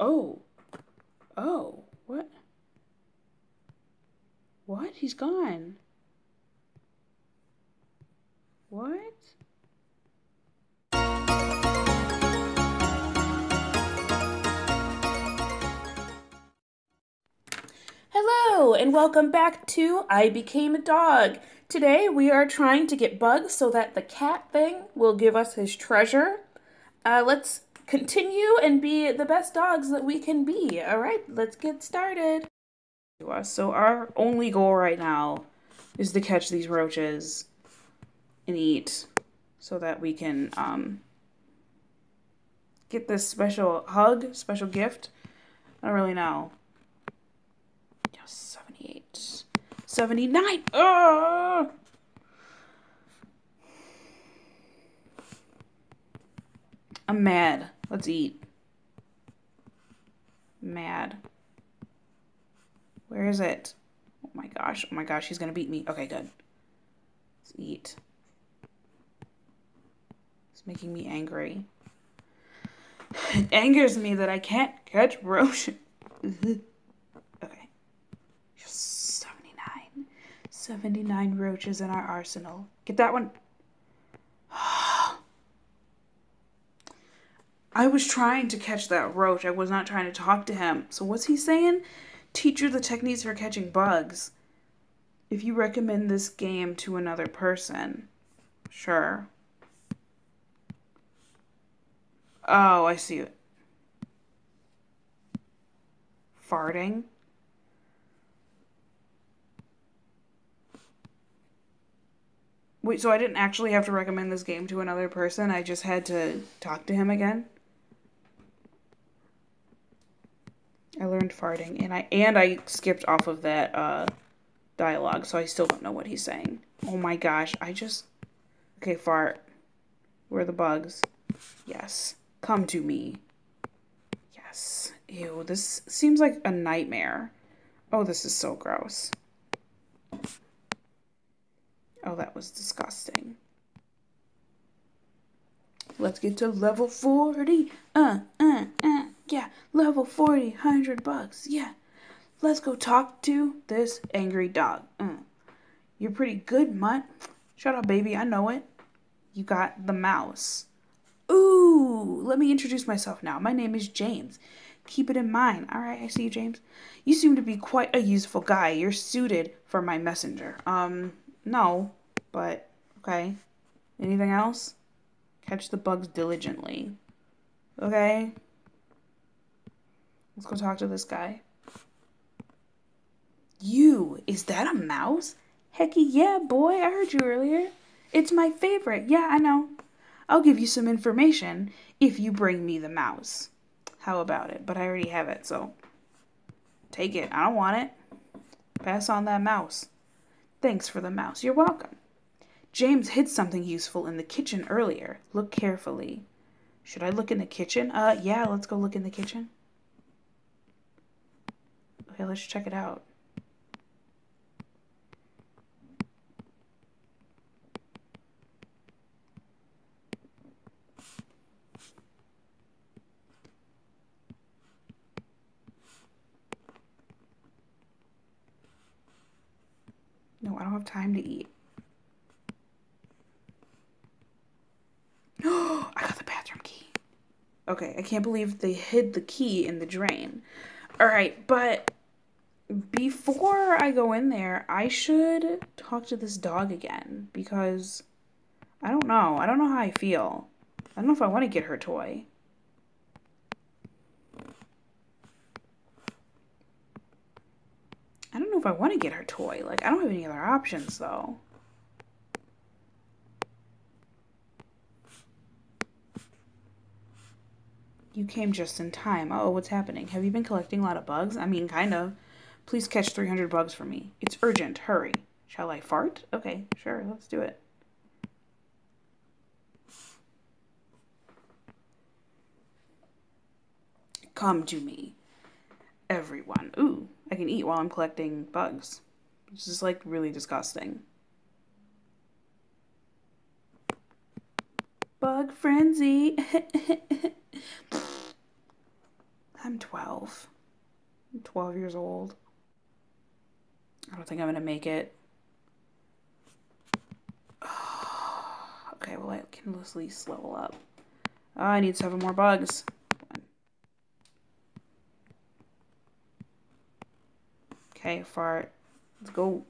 Oh. Oh. What? What? He's gone. What? Hello, and welcome back to I Became a Dog. Today we are trying to get Bugs so that the cat thing will give us his treasure. Uh, let's continue and be the best dogs that we can be. All right, let's get started. So our only goal right now is to catch these roaches and eat so that we can um, get this special hug, special gift. I don't really know. Yes, 78. 79. Oh! I'm mad. Let's eat. Mad. Where is it? Oh my gosh. Oh my gosh. He's going to beat me. Okay, good. Let's eat. It's making me angry. It angers me that I can't catch roaches. okay. 79. 79 roaches in our arsenal. Get that one. I was trying to catch that roach. I was not trying to talk to him. So what's he saying? Teach you the techniques for catching bugs. If you recommend this game to another person. Sure. Oh, I see it. Farting. Wait, so I didn't actually have to recommend this game to another person? I just had to talk to him again? I learned farting, and I and I skipped off of that uh, dialogue, so I still don't know what he's saying. Oh my gosh, I just okay fart. Where are the bugs? Yes, come to me. Yes. Ew, this seems like a nightmare. Oh, this is so gross. Oh, that was disgusting. Let's get to level 40. Uh, uh, uh. Yeah, level 40, 100 bucks. Yeah. Let's go talk to this angry dog. Mm. You're pretty good, mutt. Shut up, baby. I know it. You got the mouse. Ooh, let me introduce myself now. My name is James. Keep it in mind. All right, I see you, James. You seem to be quite a useful guy. You're suited for my messenger. Um, no, but okay. Anything else? Catch the bugs diligently. Okay? Let's go talk to this guy. You, is that a mouse? Hecky yeah, boy, I heard you earlier. It's my favorite. Yeah, I know. I'll give you some information if you bring me the mouse. How about it? But I already have it, so take it. I don't want it. Pass on that mouse. Thanks for the mouse. You're welcome. James hid something useful in the kitchen earlier. Look carefully. Should I look in the kitchen? Uh, yeah, let's go look in the kitchen. Okay, let's check it out. No, I don't have time to eat. I got the bathroom key. Okay, I can't believe they hid the key in the drain. All right, but before I go in there, I should talk to this dog again because I don't know. I don't know how I feel. I don't know if I want to get her toy. I don't know if I want to get her toy. Like, I don't have any other options, though. You came just in time. Oh, what's happening? Have you been collecting a lot of bugs? I mean, kind of. Please catch 300 bugs for me. It's urgent. Hurry. Shall I fart? Okay, sure. Let's do it. Come to me. Everyone. Ooh, I can eat while I'm collecting bugs. This is like really disgusting. Bug frenzy. I'm 12. 12. I'm 12 years old. I don't think I'm going to make it. okay, well, I can at least level up. Oh, I need seven more bugs. Okay, fart. Let's go.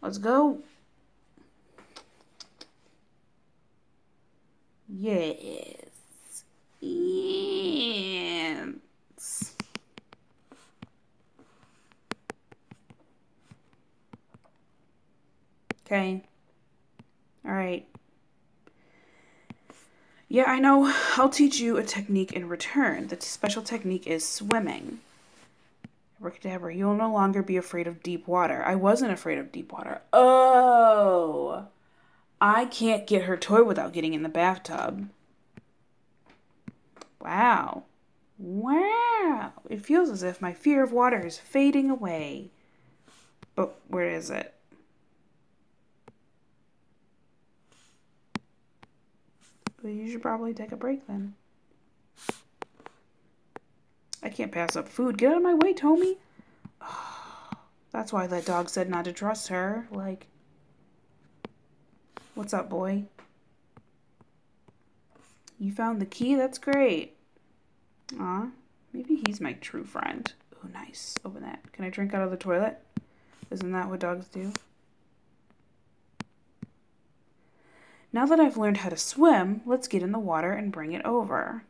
Let's go. Yes. Yes. Okay. All right. Yeah, I know. I'll teach you a technique in return. The special technique is swimming. Abracadabra, you'll no longer be afraid of deep water. I wasn't afraid of deep water. Oh! I can't get her toy without getting in the bathtub. Wow. Wow. It feels as if my fear of water is fading away. But where is it? You should probably take a break then. I can't pass up food. Get out of my way, Tomy. That's why that dog said not to trust her. Like, what's up, boy? You found the key? That's great. Aw, maybe he's my true friend. Oh, nice. Open that. Can I drink out of the toilet? Isn't that what dogs do? Now that I've learned how to swim, let's get in the water and bring it over.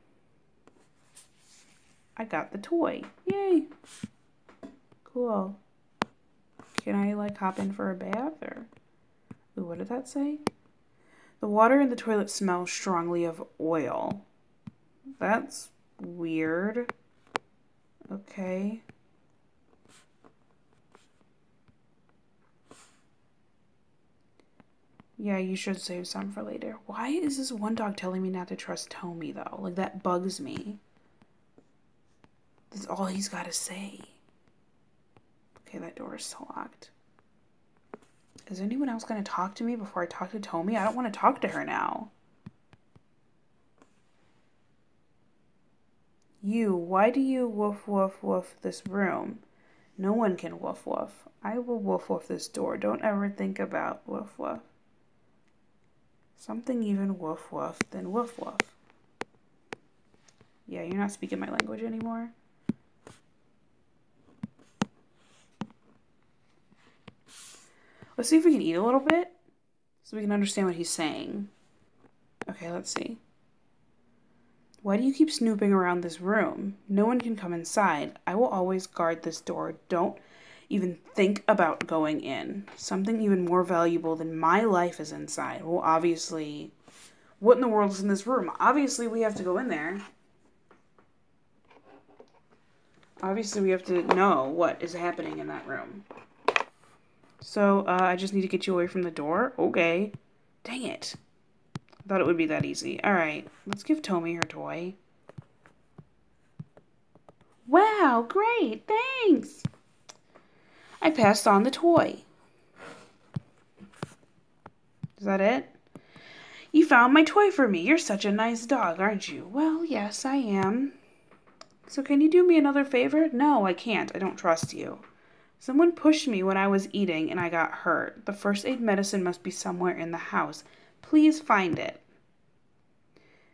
I got the toy. Yay! Cool. Can I like hop in for a bath or? Ooh, what did that say? The water in the toilet smells strongly of oil. That's weird. Okay. Yeah, you should save some for later. Why is this one dog telling me not to trust Tomy, though? Like, that bugs me. That's all he's got to say. Okay, that door is locked. Is anyone else going to talk to me before I talk to Tomy? I don't want to talk to her now. You, why do you woof woof woof this room? No one can woof woof. I will woof woof this door. Don't ever think about woof woof. Something even woof woof than woof woof. Yeah, you're not speaking my language anymore. Let's see if we can eat a little bit so we can understand what he's saying. Okay, let's see. Why do you keep snooping around this room? No one can come inside. I will always guard this door. Don't even think about going in. Something even more valuable than my life is inside. Well, obviously, what in the world is in this room? Obviously, we have to go in there. Obviously, we have to know what is happening in that room. So, uh, I just need to get you away from the door? Okay. Dang it. I thought it would be that easy. Alright, let's give Tomy her toy. Wow, great, thanks! I passed on the toy. Is that it? You found my toy for me. You're such a nice dog, aren't you? Well, yes, I am. So can you do me another favor? No, I can't. I don't trust you. Someone pushed me when I was eating and I got hurt. The first aid medicine must be somewhere in the house. Please find it.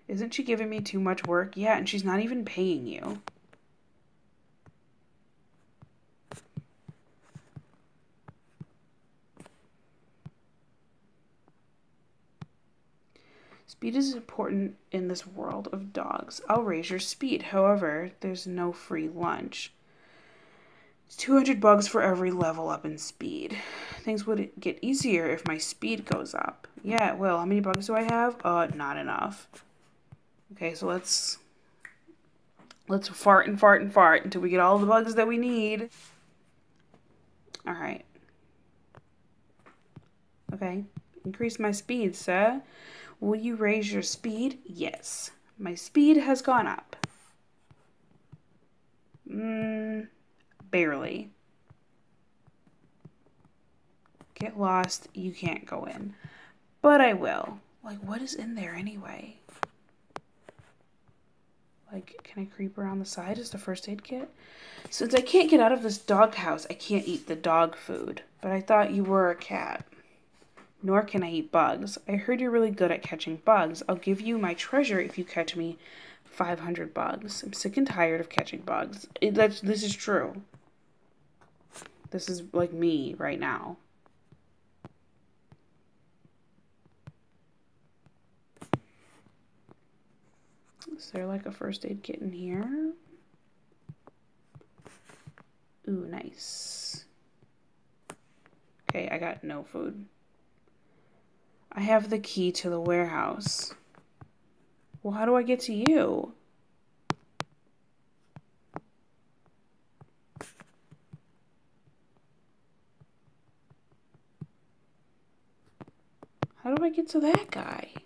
Isn't she giving me too much work? Yeah, and she's not even paying you. Speed is important in this world of dogs. I'll raise your speed. However, there's no free lunch. It's 200 bugs for every level up in speed. Things would get easier if my speed goes up. Yeah, well, how many bugs do I have? Uh, not enough. Okay, so let's let's fart and fart and fart until we get all the bugs that we need. All right. Okay, increase my speed, sir. Will you raise your speed? Yes. My speed has gone up. Mmm, barely. Get lost, you can't go in. But I will. Like, what is in there anyway? Like, can I creep around the side as the first aid kit? Since I can't get out of this dog house, I can't eat the dog food. But I thought you were a cat. Nor can I eat bugs. I heard you're really good at catching bugs. I'll give you my treasure if you catch me 500 bugs. I'm sick and tired of catching bugs. It, that's, this is true. This is like me right now. Is there like a first aid kit in here? Ooh, nice. Okay, I got no food. I have the key to the warehouse. Well, how do I get to you? How do I get to that guy?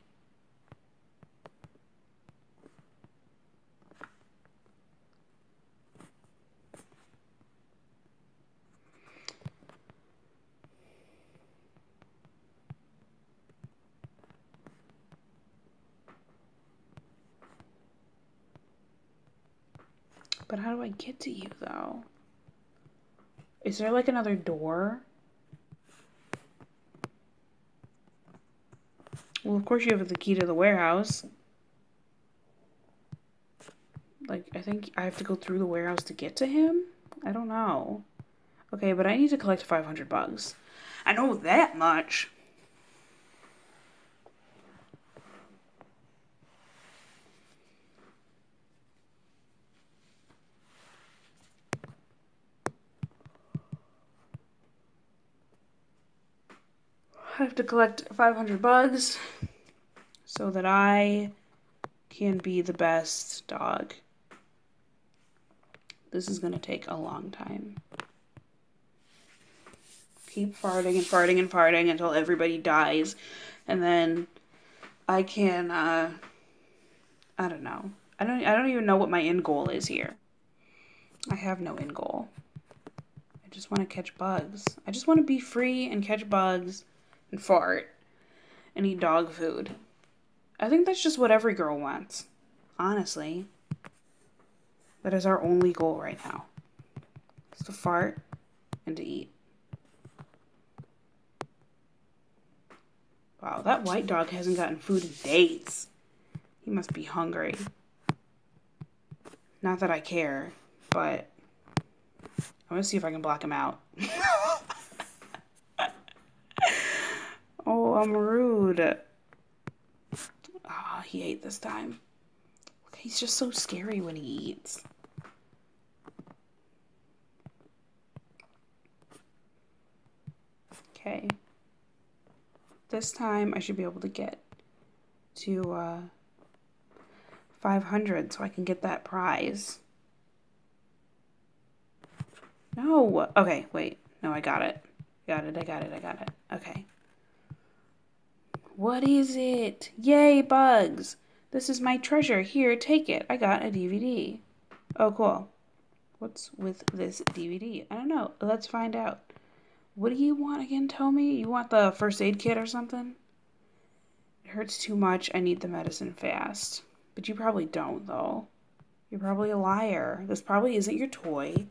But how do I get to you, though? Is there like another door? Well, of course you have the key to the warehouse. Like, I think I have to go through the warehouse to get to him? I don't know. Okay, but I need to collect 500 bugs. I know that much. Collect 500 bugs so that I can be the best dog. This is going to take a long time. Keep farting and farting and farting until everybody dies. And then I can, uh, I don't know. I don't, I don't even know what my end goal is here. I have no end goal. I just want to catch bugs. I just want to be free and catch bugs and fart and eat dog food. I think that's just what every girl wants. Honestly. That is our only goal right now. Is to fart and to eat. Wow, that white dog hasn't gotten food in days. He must be hungry. Not that I care, but I'm gonna see if I can block him out. I'm rude. Ah, oh, he ate this time. He's just so scary when he eats. Okay. This time I should be able to get to uh, 500 so I can get that prize. No. Okay, wait. No, I got it. Got it, I got it, I got it. Okay. What is it? Yay, bugs! This is my treasure. Here, take it. I got a DVD. Oh, cool. What's with this DVD? I don't know. Let's find out. What do you want again, Tomy? You want the first aid kit or something? It hurts too much. I need the medicine fast. But you probably don't, though. You're probably a liar. This probably isn't your toy.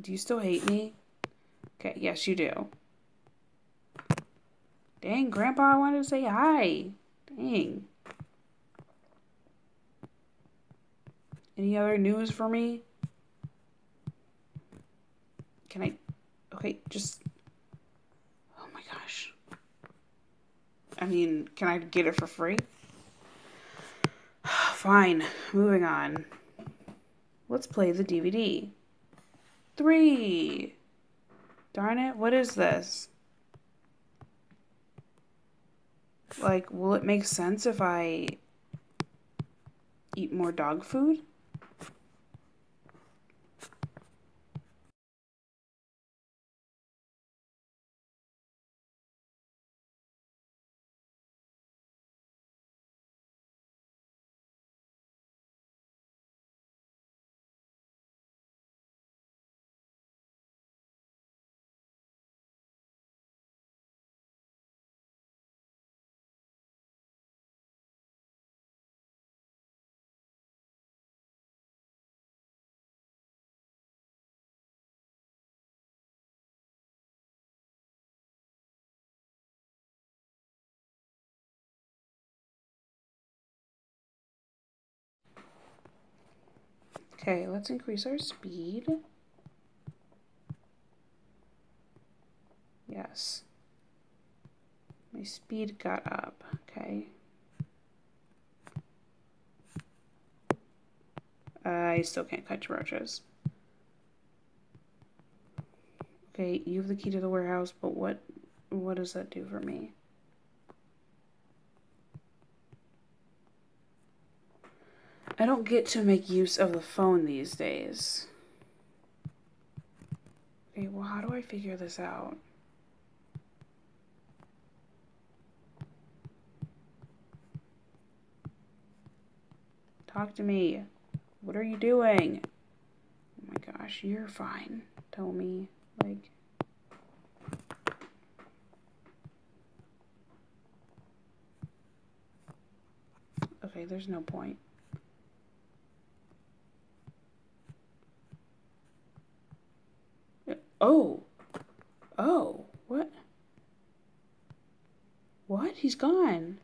Do you still hate me? Okay, yes, you do. Dang, Grandpa, I wanted to say hi. Dang. Any other news for me? Can I... Okay, just... Oh my gosh. I mean, can I get it for free? Fine, moving on. Let's play the DVD. Three. Darn it, what is this? Like, will it make sense if I eat more dog food? Okay, let's increase our speed. Yes. My speed got up, okay. I still can't catch roaches. Okay, you have the key to the warehouse, but what what does that do for me? I don't get to make use of the phone these days. Okay, well, how do I figure this out? Talk to me. What are you doing? Oh my gosh, you're fine. Tell me. Like. Okay, there's no point. Oh. Oh. What? What? He's gone.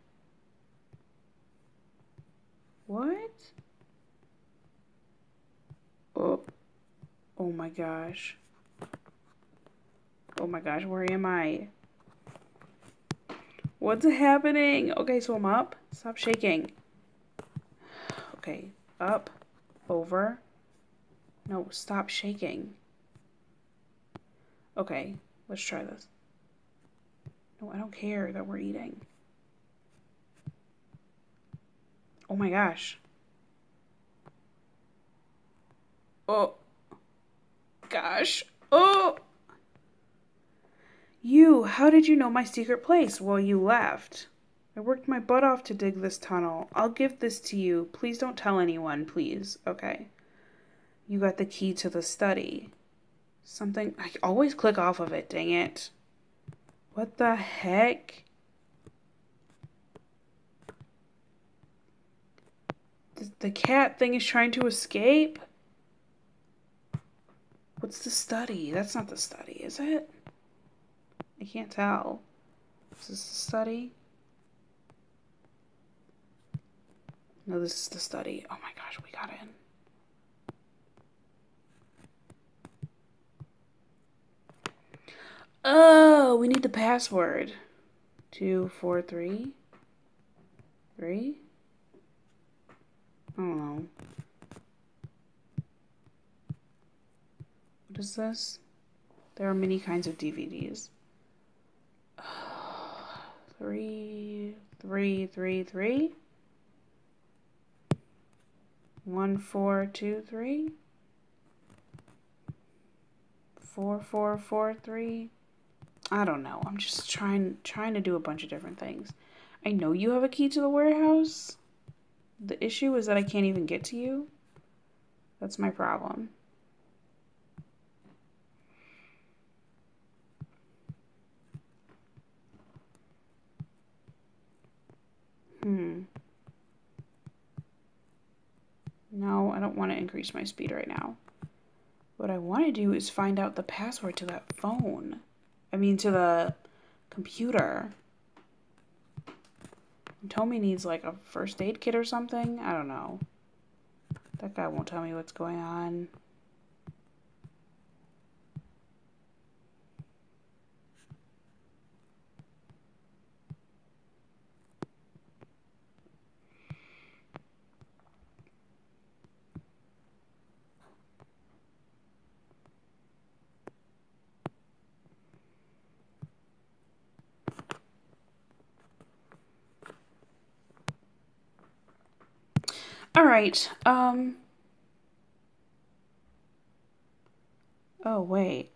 What? Oh. Oh my gosh. Oh my gosh, where am I? What's happening? Okay, so I'm up. Stop shaking. Okay, up, over. No, stop shaking. Okay, let's try this. No, I don't care that we're eating. Oh my gosh. Oh. Gosh. Oh. You, how did you know my secret place? Well, you left. I worked my butt off to dig this tunnel. I'll give this to you. Please don't tell anyone, please. Okay. You got the key to the study. Something, I always click off of it, dang it. What the heck? The, cat thing is trying to escape? What's the study? That's not the study, is it? I can't tell. Is this the study? No, this is the study. Oh my gosh, we got in. Oh, we need the password. Two, four, three. Three? I don't know. What is this? There are many kinds of DVDs. Three, three, three, three. One, four, two, three. Four, four, four, three. I don't know. I'm just trying trying to do a bunch of different things. I know you have a key to the warehouse. The issue is that I can't even get to you. That's my problem. Hmm. No, I don't want to increase my speed right now. What I want to do is find out the password to that phone. I mean, to the computer. Tomy needs like a first aid kit or something. I don't know. That guy won't tell me what's going on. All right. Um. Oh, wait.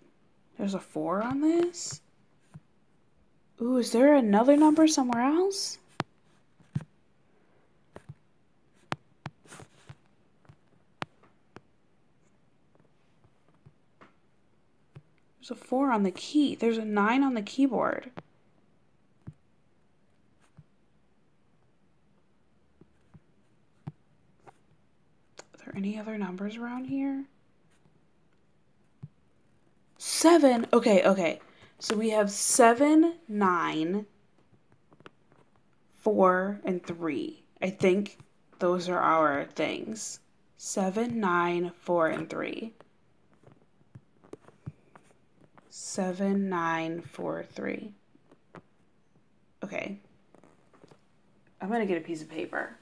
There's a four on this? Ooh, is there another number somewhere else? There's a four on the key. There's a nine on the keyboard. Any other numbers around here? Seven. Okay, okay. So we have seven, nine, four, and three. I think those are our things. seven, nine, four, and three. Seven, nine, four, three. Okay. I'm gonna get a piece of paper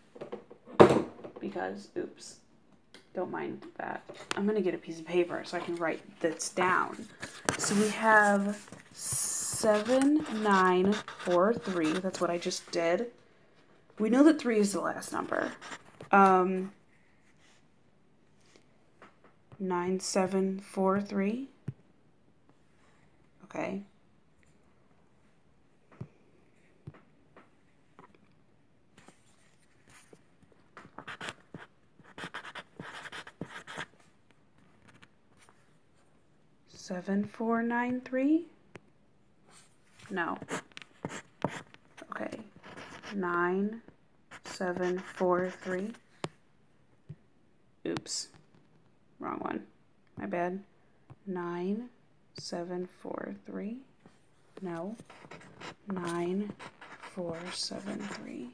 because, oops, don't mind that. I'm gonna get a piece of paper so I can write this down. So we have seven, nine, four, three. That's what I just did. We know that three is the last number. Um, nine, seven, four, three. Okay. Seven, four, nine, three. No. Okay. Nine, seven, four, three. Oops. Wrong one. My bad. Nine, seven, four, three. No. Nine, four, seven, three.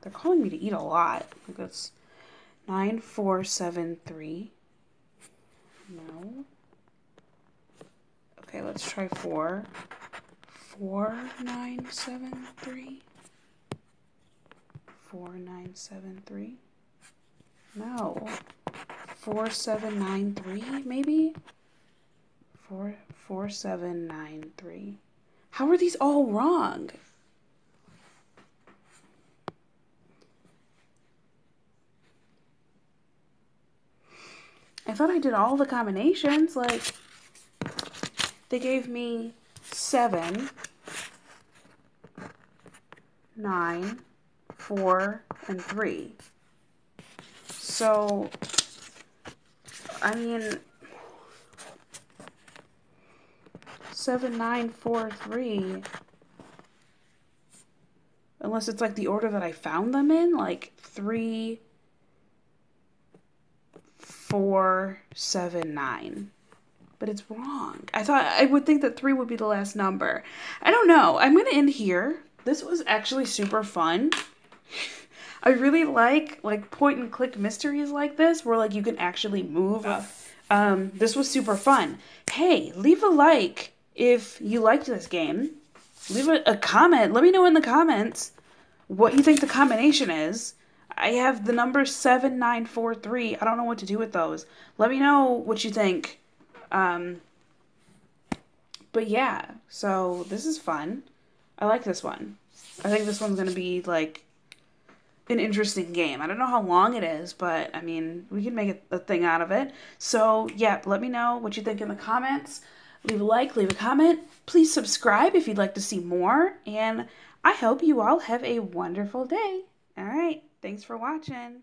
They're calling me to eat a lot. That's nine, four, seven, three. No. Okay, let's try four. Four nine seven three. Four nine seven three. No. Four seven nine three maybe? Four four seven nine three. How are these all wrong? I thought I did all the combinations like they gave me seven nine, four, and three. So, I mean, seven, nine, four, three. Unless it's like the order that I found them in, like three, four, seven, nine. But it's wrong. I thought I would think that three would be the last number. I don't know. I'm gonna end here this was actually super fun. I really like like point and click mysteries like this where like you can actually move. Um, this was super fun. Hey, leave a like if you liked this game. Leave a, a comment. Let me know in the comments what you think the combination is. I have the number 7943. I don't know what to do with those. Let me know what you think. Um, but yeah, so this is fun. I like this one. I think this one's gonna be like an interesting game. I don't know how long it is, but I mean, we can make a, a thing out of it. So yeah, let me know what you think in the comments. Leave a like, leave a comment. Please subscribe if you'd like to see more. And I hope you all have a wonderful day. All right. Thanks for watching.